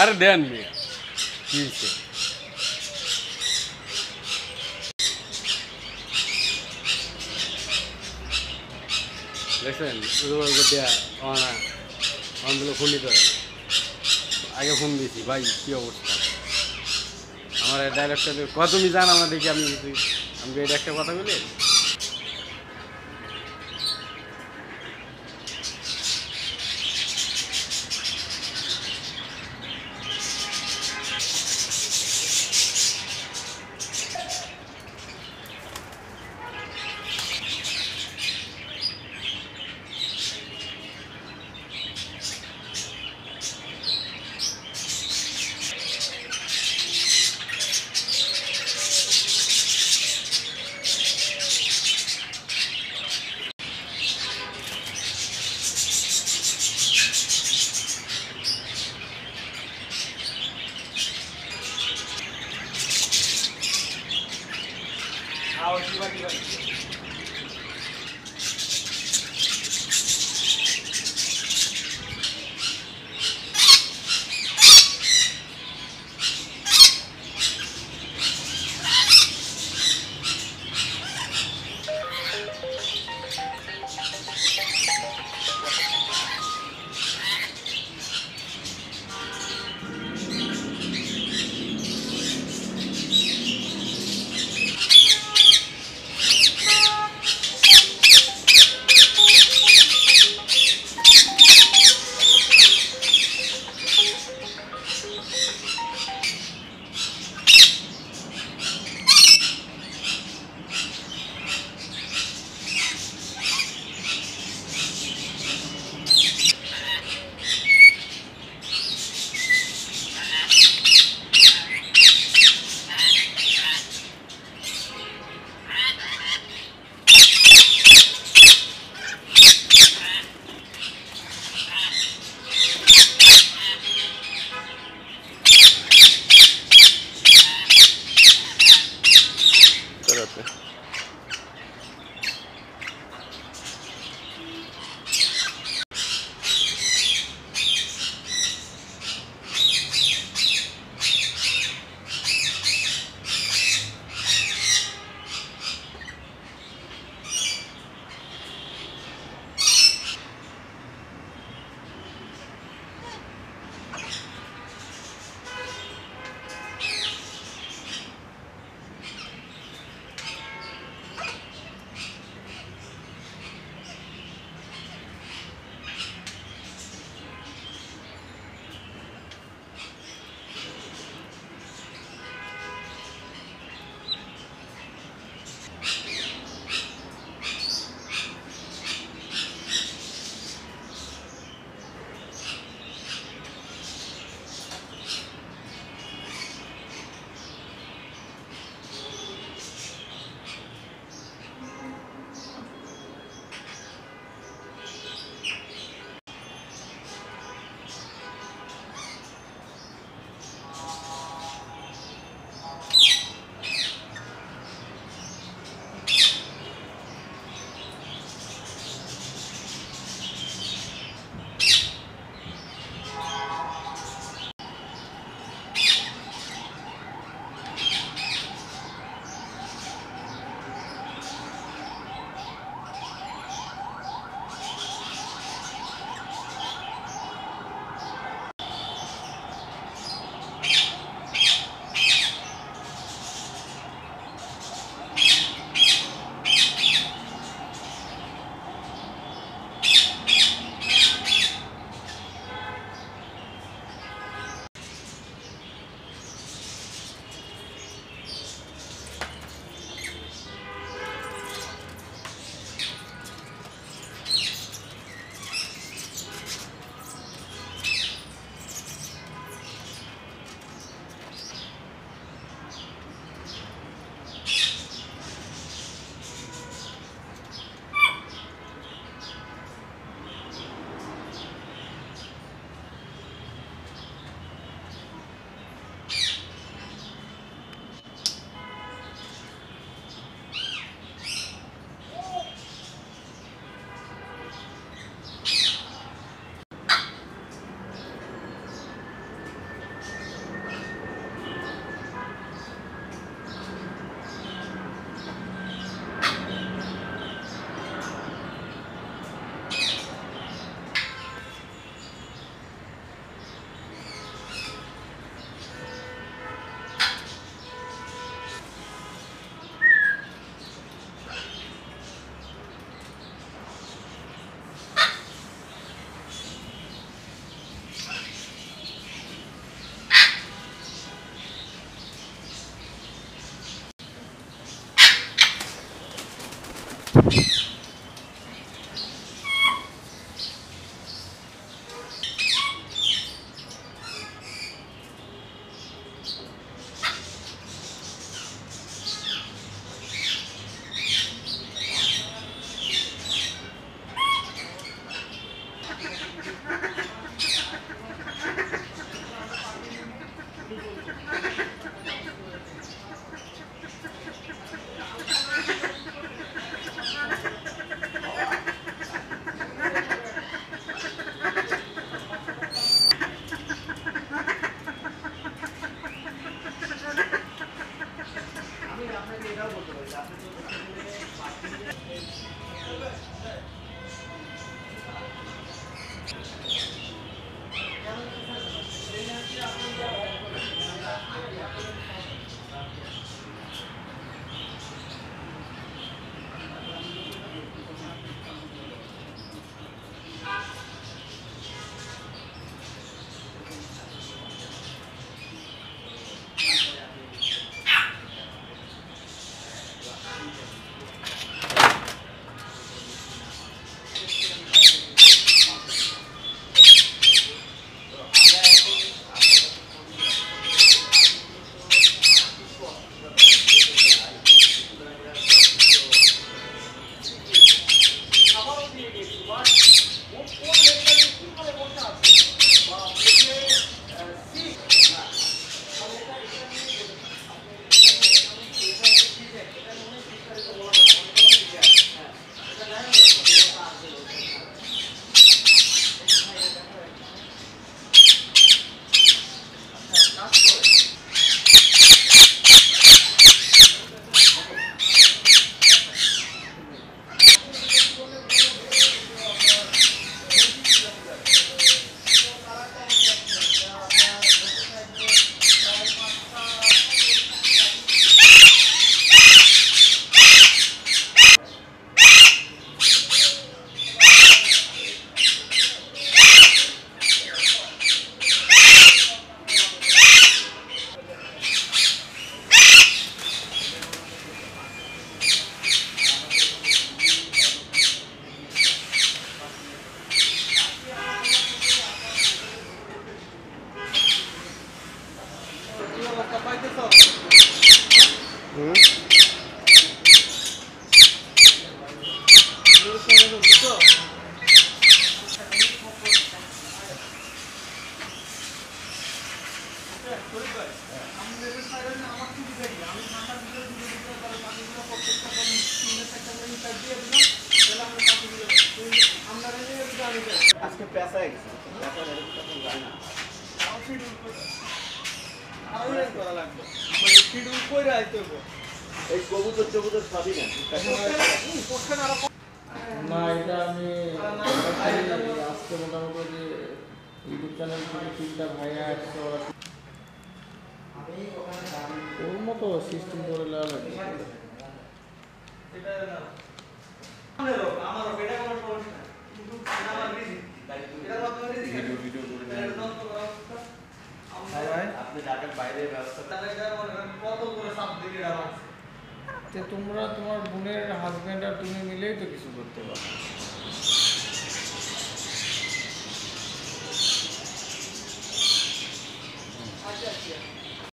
আরে দেন মিয়া দেখছেন দিয়া অনা অনগুলো ফোনই করে আগে ফোন দিয়েছি, ভাই, কী অবস্থা? আমার ডাইরেক্টর কত তুমি জান আমরা দেখি, আমি আমি এটা একটা কথা বলি আজকে পেশা গেছে। পেশা এরকম যায় না। এই কবুতর টবুতর সবই না না এটা আমি আজকে মোটামুটি যে ইউটিউব চ্যানেল থেকে তিনটা ভাইয়া ওর মতো সিস্টেম করে নেওয়া ভাই আপনি ঢাকার বাইরে ব্যবস্থা তো তোমরা তোমার বোনের হাজবেন্ড আর তুমি মিলেই তো কিছু করতে পারো।